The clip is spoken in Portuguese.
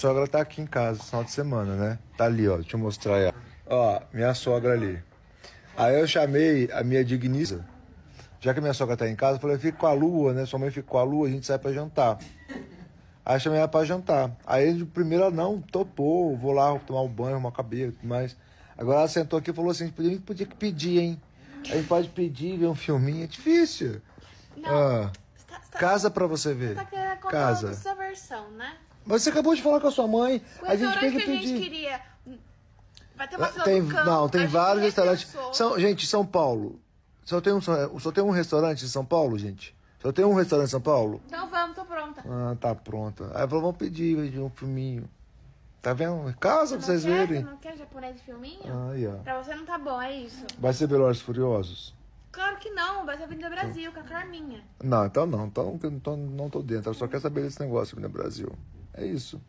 sogra tá aqui em casa, final de semana, né? Tá ali, ó. Deixa eu mostrar ela. Ó, minha sogra ali. Aí eu chamei a minha digníssima. Já que a minha sogra tá em casa, eu falei, fica com a lua, né? Sua mãe fica com a lua, a gente sai pra jantar. Aí eu chamei ela pra jantar. Aí ele, primeiro ela não, topou, vou lá tomar um banho, arrumar cabelo e tudo mais. Agora ela sentou aqui e falou assim, podia, podia que pedir, hein? A gente pode pedir, ver um filminho, é difícil. Não. Ah, tá, tá, casa pra você ver. tá Casa. a sua versão? Mas você acabou de falar com a sua mãe, O a gente tem que que a gente pedir. queria. Vai ter uma fila Tem, campo, não, tem vários restaurantes. São, gente, São Paulo. Só tem, um, só tem um restaurante em São Paulo, gente? Só tem um restaurante em São Paulo? Então vamos, tô pronta. Ah, tá pronta. Aí falou, vamos pedir, pedir um filminho. Tá vendo? Casa pra vocês quer? verem. Você não quer japonês de filminho? Aí, ó. Pra você não tá bom, é isso? Vai ser Velozes Furiosos? Que não, vai ser Avenida Brasil, com a Carminha. Não, então não. Então, então não tô dentro. Eu só quero saber desse negócio no Brasil. É isso.